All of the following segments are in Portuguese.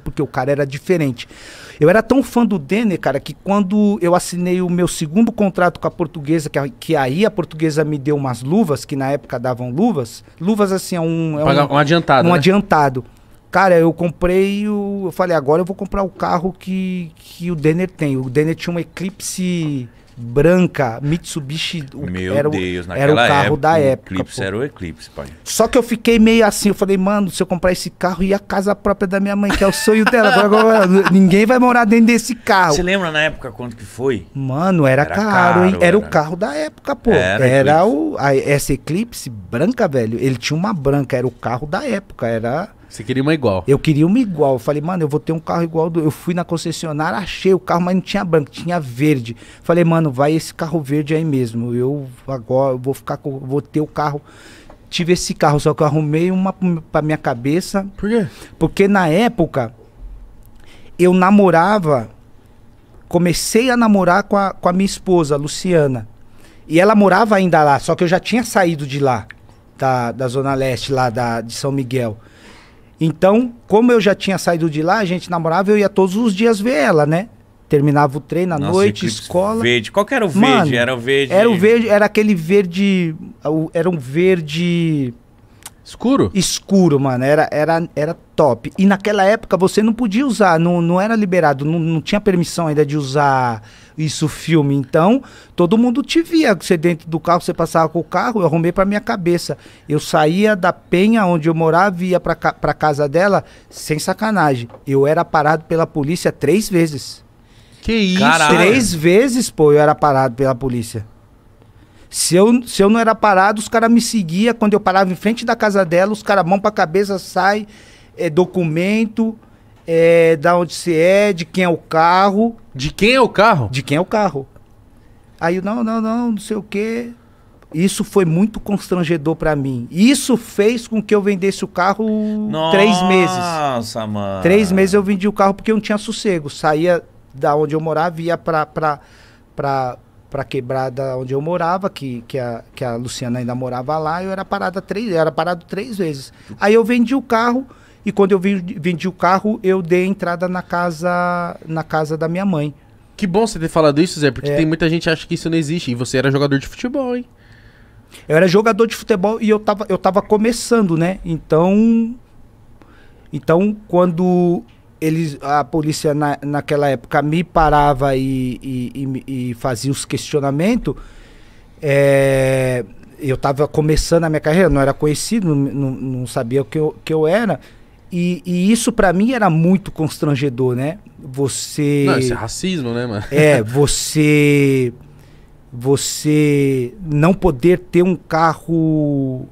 porque o cara era diferente. Eu era tão fã do Denner, cara, que quando eu assinei o meu segundo contrato com a portuguesa, que, a- que aí a portuguesa me deu umas luvas, que na época davam luvas, luvas assim, é um. É Pagar um adiantado. um né? adiantado. Cara, eu comprei o. Eu falei, agora eu vou comprar o carro que, que o Denner tem. O Denner tinha uma Eclipse branca, Mitsubishi. o- Meu era o, Deus, era o carro época, da o época. Eclipse pô. era o Eclipse, pai. Só que eu fiquei meio assim, eu falei, mano, se eu comprar esse carro e a casa própria da minha mãe, que é o sonho dela, agora, agora ninguém vai morar dentro desse carro. Você lembra na época quanto que foi? Mano, era, Era caro, hein? caro, Era, o era. carro da época, pô. Era Era, o. A, essa Eclipse branca, velho. Ele tinha uma branca, era o carro da época. Era. Você queria uma igual. Eu queria uma igual. Eu falei, mano, eu vou ter um carro igual do. Eu fui na concessionária, achei o carro, mas não tinha branco, tinha verde. Falei, mano, vai esse carro verde aí mesmo. Eu agora eu vou ficar com. Vou ter o carro. Tive esse carro, só que eu arrumei uma pra minha cabeça. Por quê? Porque na época eu namorava, comecei a namorar com a, com a minha esposa, a Luciana. E ela morava ainda lá, só que eu já tinha saído de lá, da, da Zona Leste, lá da, de São Miguel. Então, como eu já tinha saído de lá, a gente namorava, eu ia todos os dias ver ela, né? Terminava o treino à Nossa, noite, escola. Verde. Qual que era o verde? Mano, era o verde. Era o verde, era aquele verde. Era um verde Escuro? escuro, mano. Era, era, era top. E naquela época você não podia usar, não, não era liberado, não, não tinha permissão ainda de usar isso filme. Então, todo mundo te via. Você dentro do carro, você passava com o carro, eu arrumei pra minha cabeça. Eu saía da penha onde eu morava e ia pra, ca- pra casa dela, sem sacanagem. Eu era parado pela polícia três vezes. Que isso? Caralho. Três vezes, pô, eu era parado pela polícia. Se eu, se eu não era parado, os caras me seguiam. Quando eu parava em frente da casa dela, os caras mão pra cabeça, sai, é, documento, é, da onde você é, de quem é o carro. De quem é o carro? De quem é o carro. Aí eu, não, não, não, não sei o quê. Isso foi muito constrangedor pra mim. Isso fez com que eu vendesse o carro três meses. Nossa, mano. Três meses eu vendi o carro porque eu não tinha sossego. Saía da onde eu morava, ia pra, pra, pra, pra quebrada onde eu morava, que, que, a, que a Luciana ainda morava lá, eu era parada três, era parado três vezes. Aí eu vendi o carro, e quando eu vendi, vendi o carro, eu dei entrada na casa, na casa da minha mãe. Que bom você ter falado isso, Zé, porque É. tem muita gente que acha que isso não existe. E você era jogador de futebol, hein? Eu era jogador de futebol e eu tava, eu tava começando, né? Então. Então, quando eles, a polícia na, naquela época me parava e, e, e e fazia os questionamentos, é, eu tava começando a minha carreira, não era conhecido, não, não, não sabia o que eu, que eu era. E, e isso pra mim era muito constrangedor, né? Você. Não, isso é racismo, né, mano? É, você você não poder ter um carro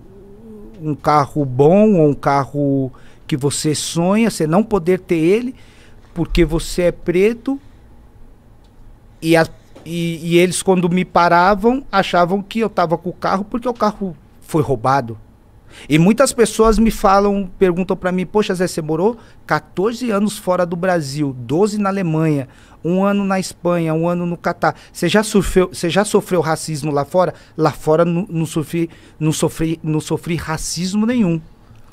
um carro bom ou um carro que você sonha, você não poder ter ele porque você é preto e, a- e, e eles quando me paravam achavam que eu tava com o carro porque o carro foi roubado. E muitas pessoas me falam, perguntam pra mim, poxa Zé, você morou 14 anos fora do Brasil, 12 na Alemanha, um ano na Espanha, um ano no Catar. Você já sofreu, você já sofreu racismo lá fora? Lá fora não, não sofri, não sofri, não sofri racismo nenhum.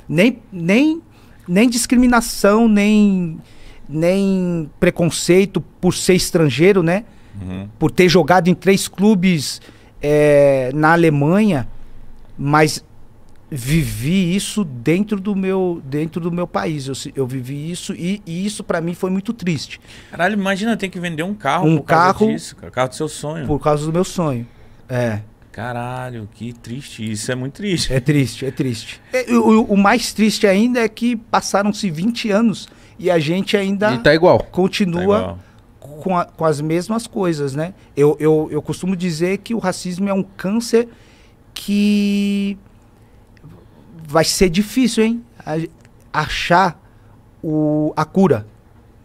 Nem, nem, nem discriminação, nem, nem preconceito por ser estrangeiro, né? Uhum. por ter jogado em três clubes eh, na Alemanha, mas vivi isso dentro do meu dentro do meu país. Eu, eu vivi isso e, e isso pra mim foi muito triste Caralho, imagina ter que vender um carro Um por causa carro- disso, cara. Carro do seu sonho. por causa do meu sonho. É, Caralho, que triste. Isso é muito triste. é triste, é triste. E o, o- mais triste ainda é que passaram-se 20 anos e a gente ainda E tá igual. Tá continua igual. com, a- com as mesmas coisas, né? Eu, eu, eu costumo dizer que o racismo é um câncer que vai ser difícil, hein? A- Achar o, a cura.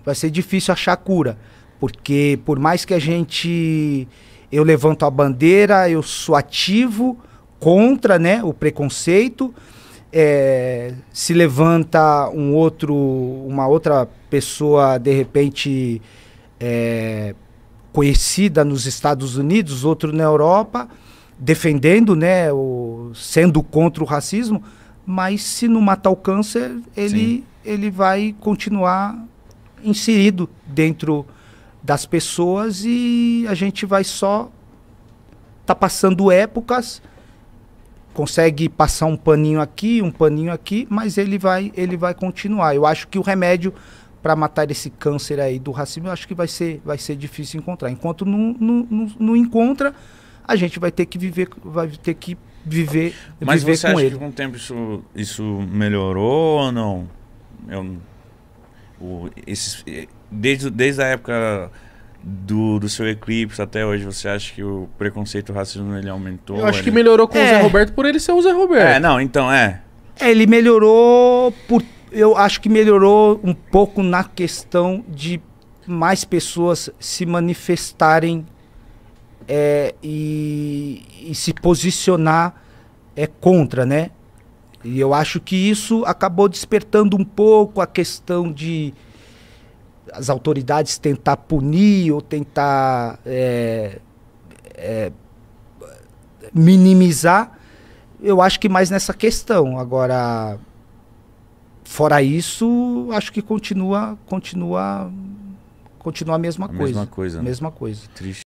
Vai ser difícil achar a cura. Porque por mais que a gente. Eu levanto a bandeira, eu sou ativo contra né, o preconceito. é, se levanta um outro, uma outra pessoa, de repente, é, conhecida nos Estados Unidos, outro na Europa, defendendo, né, o, sendo contra o racismo, mas se não matar o câncer, ele, ele vai continuar inserido dentro das pessoas e a gente vai só tá passando épocas, consegue passar um paninho aqui, um paninho aqui, mas ele vai ele vai continuar. Eu acho que o remédio para matar esse câncer aí do racismo, eu acho que vai ser vai ser difícil encontrar. Enquanto não, não, não, não encontra, a gente vai ter que viver vai ter que viver Mas viver você com acha ele. que com o tempo isso, isso melhorou ou não? Eu, o, esses, desde, desde a época do, do seu eclipse até hoje, você acha que o preconceito racismo ele aumentou? Eu acho que ele... melhorou com o É. Zé Roberto por ele ser o Zé Roberto. É, não, então é. É, ele melhorou por. Eu acho que melhorou um pouco na questão de mais pessoas se manifestarem é, e, e se posicionar é, contra, né? E eu acho que isso acabou despertando um pouco a questão de as autoridades tentar punir ou tentar é, é, minimizar eu acho que mais nessa questão. Agora, fora isso, acho que continua, continua, continua a mesma A coisa. mesma coisa. né? Mesma coisa. Triste.